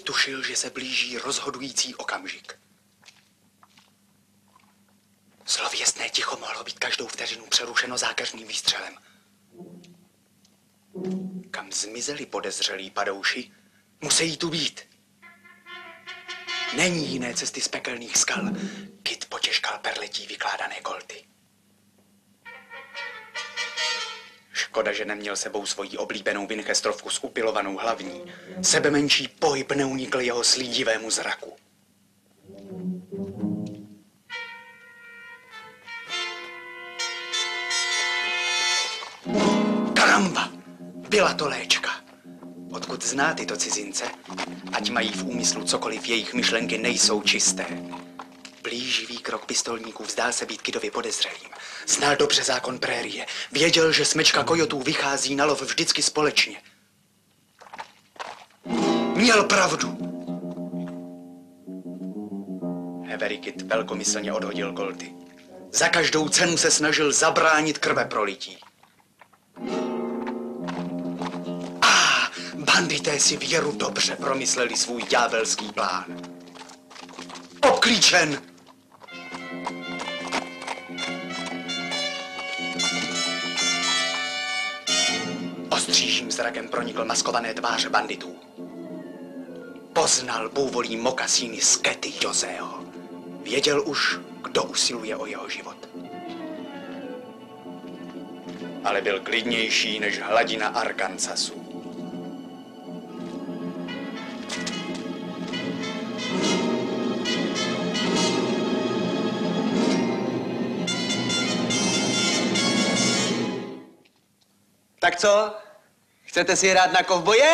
tušil, že se blíží rozhodující okamžik. Slověstné ticho mohlo být každou vteřinu přerušeno zákeřným výstřelem. Kam zmizeli podezřelí padouši, musí tu být. Není jiné cesty z pekelných skal. Kit potěžkal perletí vykládané kolty. Škoda, že neměl sebou svoji oblíbenou Winchesterovku s upilovanou hlavní. Sebe menší pohyb neunikl jeho slídivému zraku. Karamba! Byla to léčka. Odkud zná tyto cizince, ať mají v úmyslu cokoliv, jejich myšlenky nejsou čisté. Blíživý krok pistolníků vzdál se být Kidovi podezřelým. Znal dobře zákon prérie. Věděl, že smečka kojotů vychází na lov vždycky společně. Měl pravdu. Hevery Kid velkomyslně odhodil kolty. Za každou cenu se snažil zabránit krve prolití. A bandité si věru dobře promysleli svůj ďábelský plán. Obklíčen! Ostřížím zrakem pronikl maskované tváře banditů. Poznal bůvolí mokasíny z Kety Joseho. Věděl už, kdo usiluje o jeho život. Ale byl klidnější než hladina Arkansasu. Tak co? Chcete si hrát na kovboje?